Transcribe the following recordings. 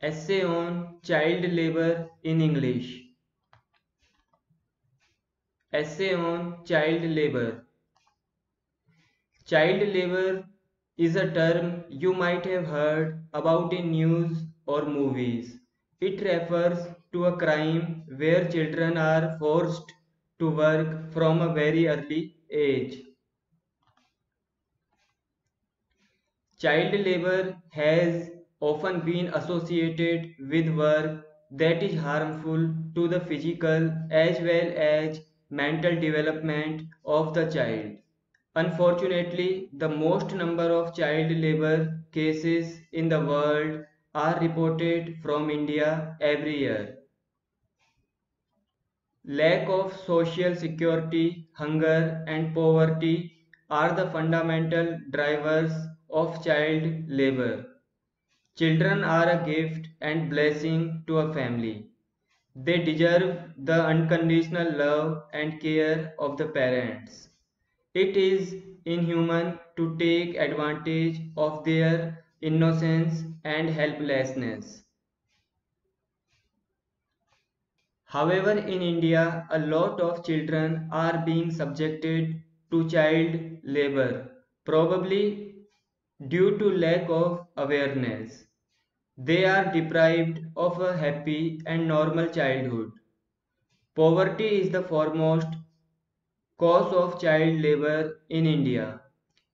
Essay on Child Labor in English. Essay on Child Labor. Child labor is a term you might have heard about in news or movies. It refers to a crime where children are forced to work from a very early age. Child labor has often been associated with work that is harmful to the physical as well as mental development of the child. Unfortunately, the most number of child labor cases in the world are reported from India every year. Lack of social security, hunger and poverty are the fundamental drivers of child labor. Children are a gift and blessing to a family. They deserve the unconditional love and care of the parents. It is inhuman to take advantage of their innocence and helplessness. However, in India, a lot of children are being subjected to child labor, probably due to lack of awareness. They are deprived of a happy and normal childhood. Poverty is the foremost cause of child labor in India.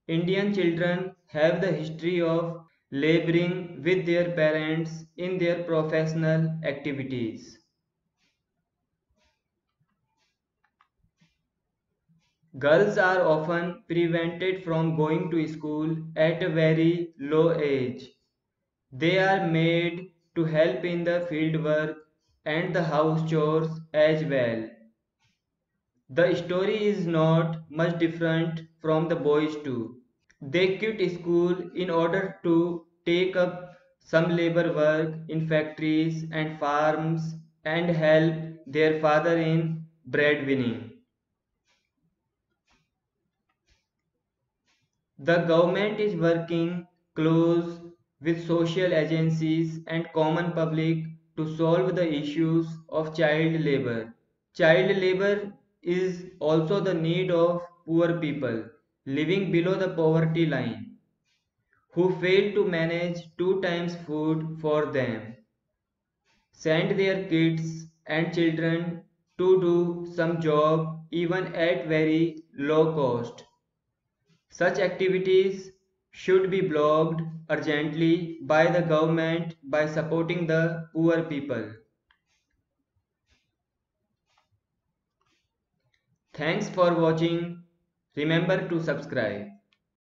Indian children have the history of laboring with their parents in their professional activities. Girls are often prevented from going to school at a very low age. They are made to help in the field work and the house chores as well. The story is not much different from the boys too. They quit school in order to take up some labor work in factories and farms and help their father in breadwinning. The government is working close with social agencies and common public to solve the issues of child labor. Child labor is also the need of poor people living below the poverty line who fail to manage two times food for them, send their kids and children to do some job even at very low cost. Such activities should be blocked urgently by the government by supporting the poor people. Thanks for watching. Remember to subscribe.